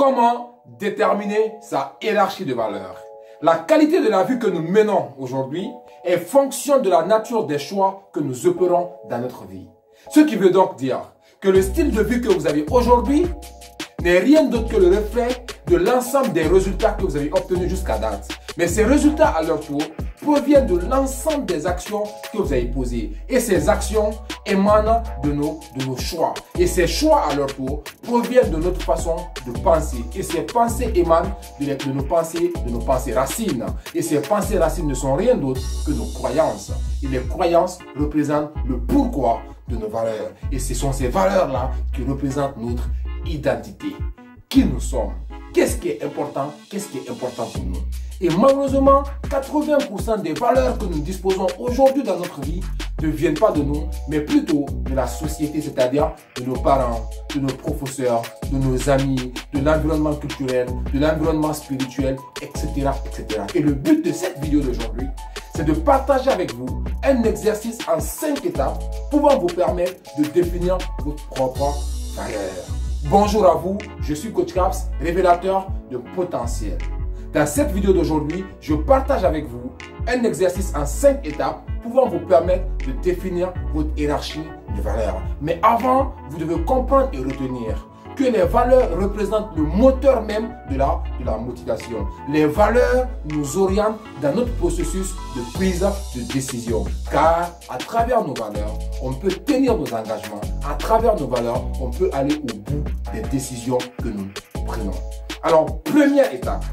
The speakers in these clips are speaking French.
Comment déterminer sa hiérarchie de valeurs? La qualité de la vie que nous menons aujourd'hui est fonction de la nature des choix que nous opérons dans notre vie. Ce qui veut donc dire que le style de vie que vous avez aujourd'hui n'est rien d'autre que le reflet de l'ensemble des résultats que vous avez obtenus jusqu'à date. Mais ces résultats, à leur tour, proviennent de l'ensemble des actions que vous avez posées. Et ces actions émanent de nos, de nos choix. Et ces choix, à leur tour, proviennent de notre façon de penser. Et ces pensées émanent de, de nos pensées, de nos pensées racines. Et ces pensées racines ne sont rien d'autre que nos croyances. Et les croyances représentent le pourquoi de nos valeurs. Et ce sont ces valeurs-là qui représentent notre identité. Qui nous sommes? Qu'est-ce qui est important? Qu'est-ce qui est important pour nous? Et malheureusement, 80% des valeurs que nous disposons aujourd'hui dans notre vie ne viennent pas de nous, mais plutôt de la société, c'est-à-dire de nos parents, de nos professeurs, de nos amis, de l'environnement culturel, de l'environnement spirituel, etc., etc. Et le but de cette vidéo d'aujourd'hui, c'est de partager avec vous un exercice en 5 étapes pouvant vous permettre de définir votre propre valeur. Bonjour à vous, je suis Coach Caps, révélateur de potentiel. Dans cette vidéo d'aujourd'hui, je partage avec vous un exercice en 5 étapes pouvant vous permettre de définir votre hiérarchie de valeurs. Mais avant, vous devez comprendre et retenir que les valeurs représentent le moteur même de la, de la motivation. Les valeurs nous orientent dans notre processus de prise de décision. Car à travers nos valeurs, on peut tenir nos engagements. À travers nos valeurs, on peut aller au bout des décisions que nous prenons. Alors, première étape,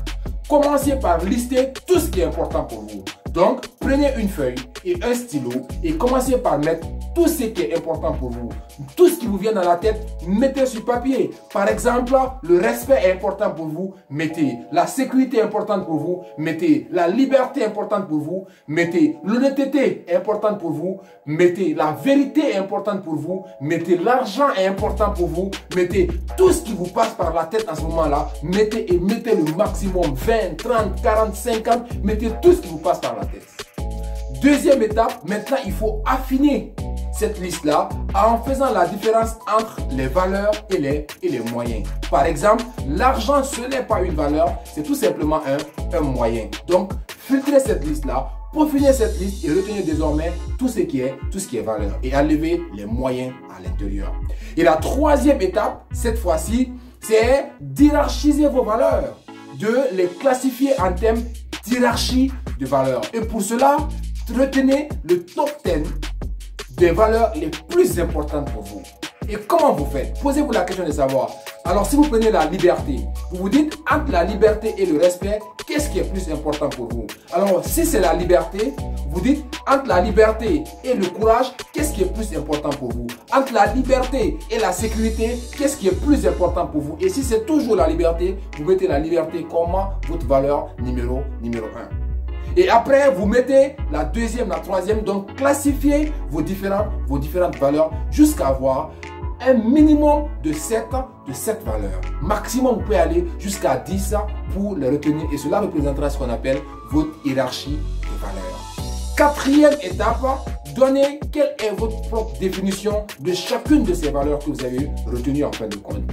commencez par lister tout ce qui est important pour vous. Donc, prenez une feuille et un stylo et commencez par mettre tout ce qui est important pour vous. Tout ce qui vous vient dans la tête, mettez sur papier. Par exemple, le respect est important pour vous, mettez. La sécurité est importante pour vous, mettez. La liberté importante pour vous, mettez. L'honnêteté est importante pour vous, mettez. La vérité importante pour vous, mettez. L'argent est important pour vous, mettez. Tout ce qui vous passe par la tête en ce moment-là, mettez et mettez le maximum 20, 30, 40, 50, mettez tout ce qui vous passe par la tête. Deuxième étape, maintenant il faut affiner cette liste-là en faisant la différence entre les valeurs et les, et les moyens. Par exemple, l'argent, ce n'est pas une valeur, c'est tout simplement un, un moyen. Donc, filtrez cette liste-là, peaufinez cette liste et retenez désormais tout ce qui est, tout ce qui est valeur et enlevez les moyens à l'intérieur. Et la troisième étape, cette fois-ci, c'est d'hierarchiser vos valeurs, de les classifier en termes d'hierarchie de valeurs. Et pour cela, retenez le top 10 des valeurs les plus importantes pour vous. Et comment vous faites? Posez-vous la question de savoir. Alors si vous prenez la liberté, vous vous dites entre la liberté et le respect, qu'est-ce qui est plus important pour vous? Alors si c'est la liberté, vous dites entre la liberté et le courage, qu'est-ce qui est plus important pour vous? Entre la liberté et la sécurité, qu'est-ce qui est plus important pour vous? Et si c'est toujours la liberté, vous mettez la liberté comme votre valeur numéro, numéro 1. Et après, vous mettez la deuxième, la troisième, donc classifiez vos différentes, vos différentes valeurs jusqu'à avoir un minimum de 7, de 7 valeurs. Maximum, vous pouvez aller jusqu'à 10 pour les retenir et cela représentera ce qu'on appelle votre hiérarchie de valeurs. Quatrième étape, donnez quelle est votre propre définition de chacune de ces valeurs que vous avez retenues en fin de compte.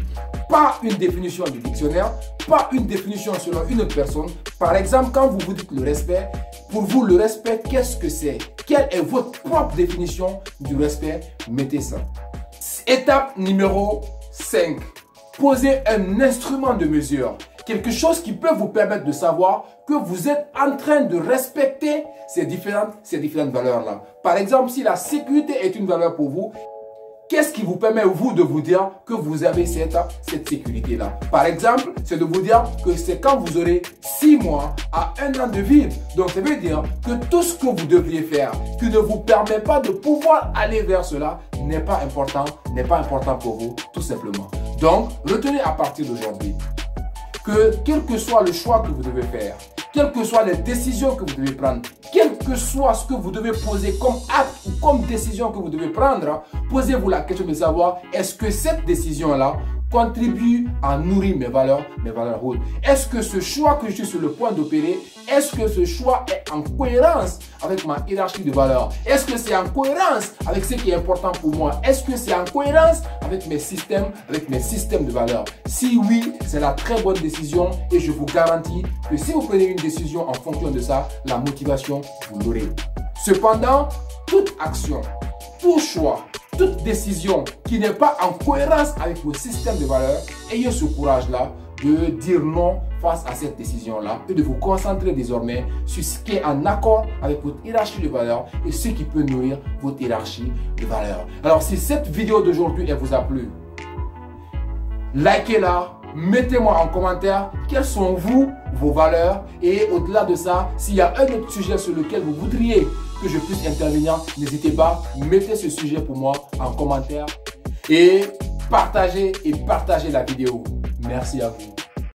Pas une définition du dictionnaire, pas une définition selon une autre personne. Par exemple, quand vous vous dites le respect, pour vous, le respect, qu'est-ce que c'est? Quelle est votre propre définition du respect? Mettez ça. Étape numéro 5. Posez un instrument de mesure. Quelque chose qui peut vous permettre de savoir que vous êtes en train de respecter ces différentes, ces différentes valeurs-là. Par exemple, si la sécurité est une valeur pour vous, Qu'est-ce qui vous permet, vous, de vous dire que vous avez cette, cette sécurité-là? Par exemple, c'est de vous dire que c'est quand vous aurez 6 mois à un an de vie. Donc, ça veut dire que tout ce que vous devriez faire, qui ne vous permet pas de pouvoir aller vers cela, n'est pas important, n'est pas important pour vous, tout simplement. Donc, retenez à partir d'aujourd'hui que quel que soit le choix que vous devez faire, quelles que soient les décisions que vous devez prendre, quel que soit ce que vous devez poser comme acte ou comme décision que vous devez prendre, posez-vous la question de savoir est-ce que cette décision-là contribue à nourrir mes valeurs, mes valeurs hautes. Est-ce que ce choix que je suis sur le point d'opérer, est-ce que ce choix est en cohérence avec ma hiérarchie de valeurs? Est-ce que c'est en cohérence avec ce qui est important pour moi? Est-ce que c'est en cohérence avec mes systèmes, avec mes systèmes de valeurs? Si oui, c'est la très bonne décision et je vous garantis que si vous prenez une décision en fonction de ça, la motivation, vous l'aurez. Cependant, toute action, tout choix, toute décision qui n'est pas en cohérence avec vos systèmes de valeurs, ayez ce courage-là de dire non face à cette décision-là et de vous concentrer désormais sur ce qui est en accord avec votre hiérarchie de valeurs et ce qui peut nourrir votre hiérarchie de valeurs. Alors si cette vidéo d'aujourd'hui vous a plu, likez-la, mettez-moi en commentaire quelles sont vous, vos valeurs et au-delà de ça, s'il y a un autre sujet sur lequel vous voudriez que je puisse intervenir, n'hésitez pas, mettez ce sujet pour moi en commentaire et partagez et partagez la vidéo. Merci à vous.